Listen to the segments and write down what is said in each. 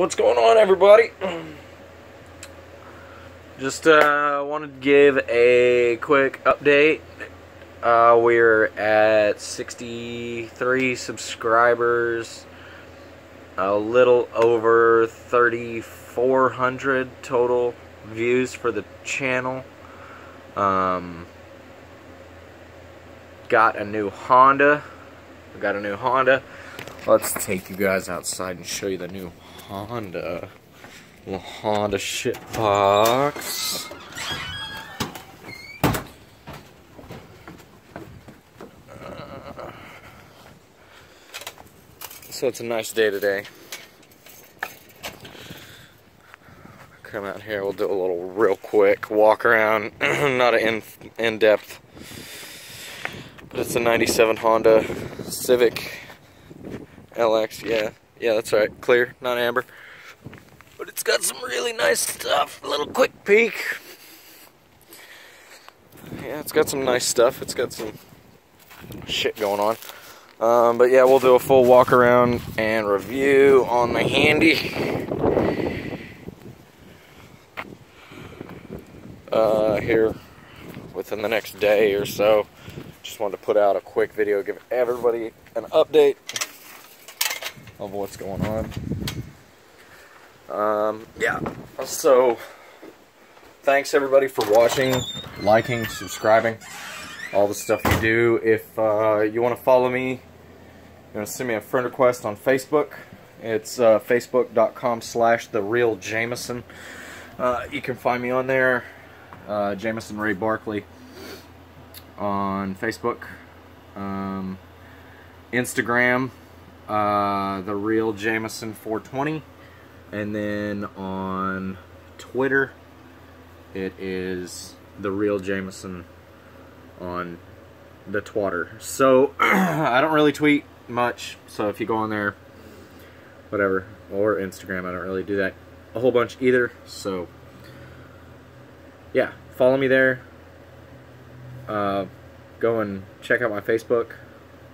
What's going on, everybody? Just uh, wanted to give a quick update. Uh, we're at 63 subscribers, a little over 3,400 total views for the channel. Um, got a new Honda. Got a new Honda. Let's take you guys outside and show you the new Honda. Little Honda shit box. Uh, so it's a nice day today. Come out here, we'll do a little real quick walk around, not an in, in depth, but it's a 97 Honda Civic LX, yeah. Yeah, that's right. Clear, not amber. But it's got some really nice stuff. A little quick peek. Yeah, it's got some nice stuff. It's got some shit going on. Um, but yeah, we'll do a full walk around and review on the Honda. Uh, here within the next day or so. Just wanted to put out a quick video, give everybody an update of what's going on. Um, yeah, so thanks everybody for watching, liking, subscribing, all the stuff you do. If uh, you want to follow me, you want to send me a friend request on Facebook. It's uh, facebook.com slash the real Jameson. Uh, you can find me on there, uh, Jameson Ray Barkley on Facebook. Um, Instagram, uh, the real Jameson 420, and then on Twitter, it is the real Jameson on the Twatter. So I don't really tweet much, so if you go on there, whatever, or Instagram, I don't really do that a whole bunch either. So yeah, follow me there. Uh, go and check out my Facebook.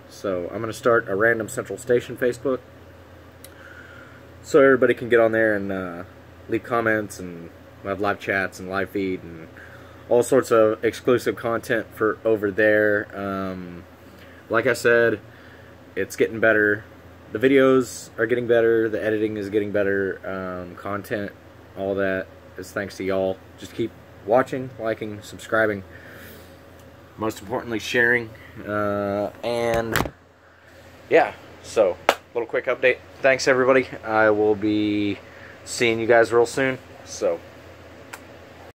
So I'm going to start a random Central Station Facebook. So everybody can get on there and uh, leave comments and have live chats and live feed and all sorts of exclusive content for over there. Um, like I said, it's getting better. The videos are getting better. The editing is getting better. Um, content, all that is thanks to y'all. Just keep watching, liking, subscribing most importantly sharing uh, and yeah so little quick update. Thanks everybody. I will be seeing you guys real soon so